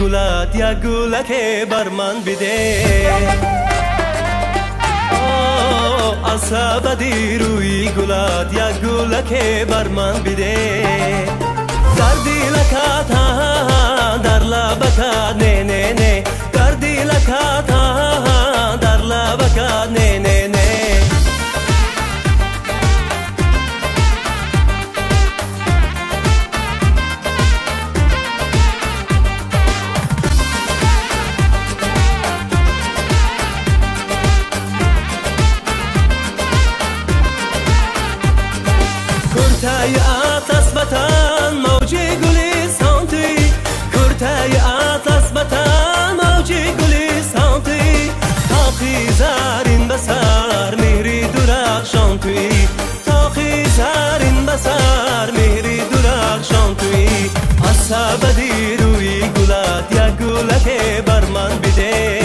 گلت یک گلک بر من بده از سبدی روی گلت یک گلک بر من بده کرتای اطلس بطن موج گلیستان توی کرتای اطلس بطن موج گلیستان توی تاقی زرین بسر مهری درخشان توی تاقی زرین بسر مهری درخشان توی از سبدی روی گلت یک گلک بر من بده.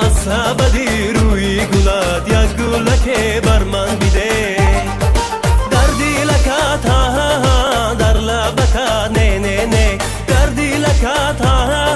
از سبدی रखा था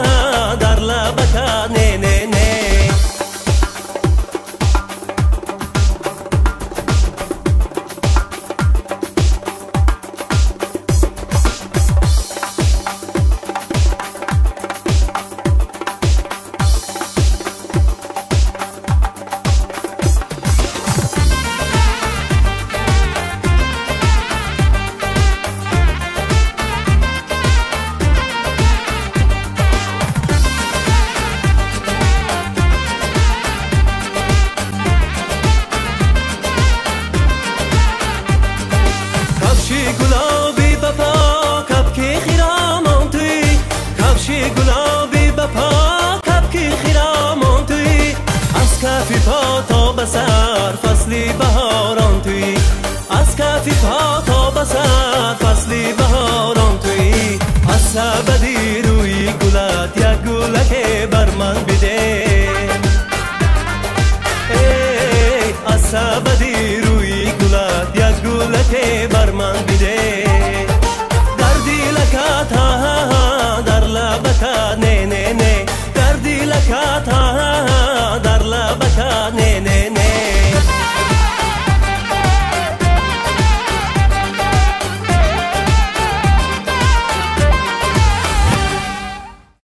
گلابی بپا کپکی خیرامان توی. از کفی پا تا بسر فصلی بهاران توی. از کفی پا تا بسر فصلی بهاران توی. از سبدی روی گلت یک گلک بر من بده. ای از سبدی روی